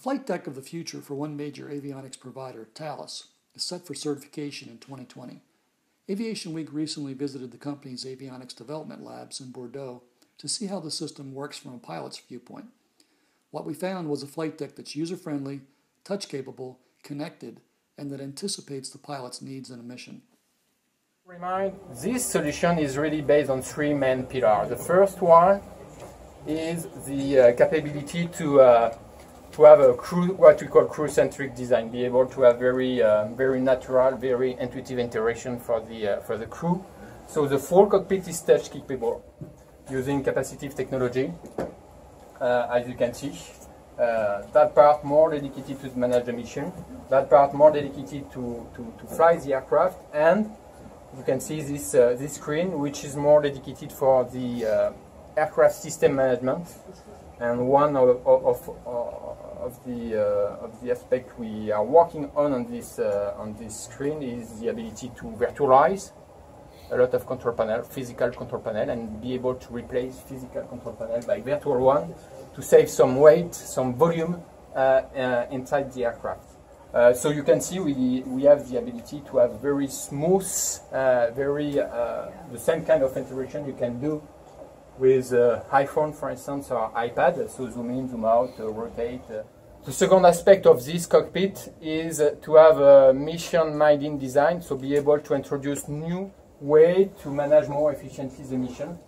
flight deck of the future for one major avionics provider, Thales, is set for certification in 2020. Aviation Week recently visited the company's avionics development labs in Bordeaux to see how the system works from a pilot's viewpoint. What we found was a flight deck that's user friendly, touch capable, connected, and that anticipates the pilot's needs in a mission. Remind, this solution is really based on three main pillars. The first one is the uh, capability to uh, to have a crew, what we call crew-centric design, be able to have very uh, very natural, very intuitive interaction for the uh, for the crew. So the full cockpit is touch capable using capacitive technology, uh, as you can see. Uh, that part more dedicated to manage the mission, that part more dedicated to, to, to fly the aircraft, and you can see this, uh, this screen, which is more dedicated for the uh, aircraft system management. And one of, of, of, the, uh, of the aspect we are working on on this, uh, on this screen is the ability to virtualize a lot of control panel, physical control panel, and be able to replace physical control panel by virtual one to save some weight, some volume uh, uh, inside the aircraft. Uh, so you can see we, we have the ability to have very smooth, uh, very uh, the same kind of interaction you can do with uh, iPhone, for instance, or iPad. So zoom in, zoom out, rotate. The second aspect of this cockpit is to have a mission-minded design, so be able to introduce new way to manage more efficiently the mission.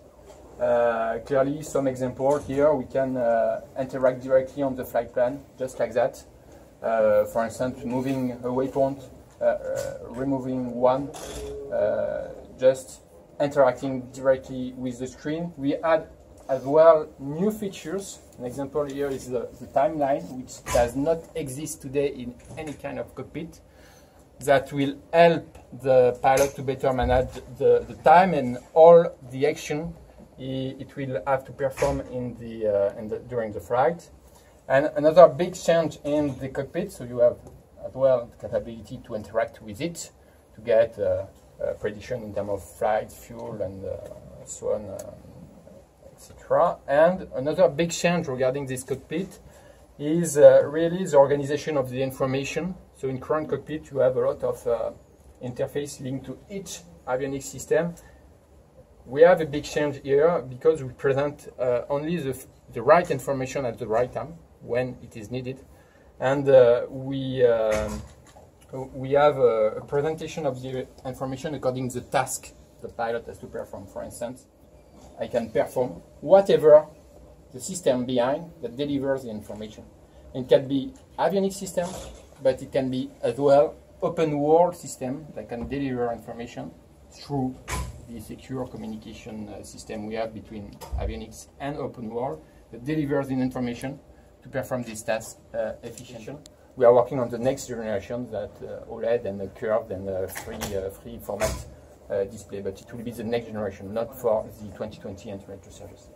Uh, clearly, some example here, we can uh, interact directly on the flight plan, just like that. Uh, for instance, moving a waypoint, uh, uh, removing one, uh, just interacting directly with the screen. We add as well new features. An example here is the, the timeline, which does not exist today in any kind of cockpit that will help the pilot to better manage the, the time and all the action it will have to perform in the, uh, in the, during the flight. And another big change in the cockpit, so you have as well the capability to interact with it to get uh, prediction in terms of flight, fuel, and uh, so on, uh, etc. And another big change regarding this cockpit is uh, really the organization of the information so in current cockpit, you have a lot of uh, interface linked to each avionics system. We have a big change here because we present uh, only the, the right information at the right time when it is needed. And uh, we, um, we have a, a, presentation of the information according to the task the pilot has to perform. For instance, I can perform whatever the system behind that delivers the information. It can be avionics system, but it can be as well open world system that can deliver information through the secure communication uh, system we have between avionics and open world that delivers the information to perform this task uh, efficiently. We are working on the next generation that uh, OLED and curved and uh, free, uh, free format uh, display, but it will be the next generation, not for the 2020 Internet service.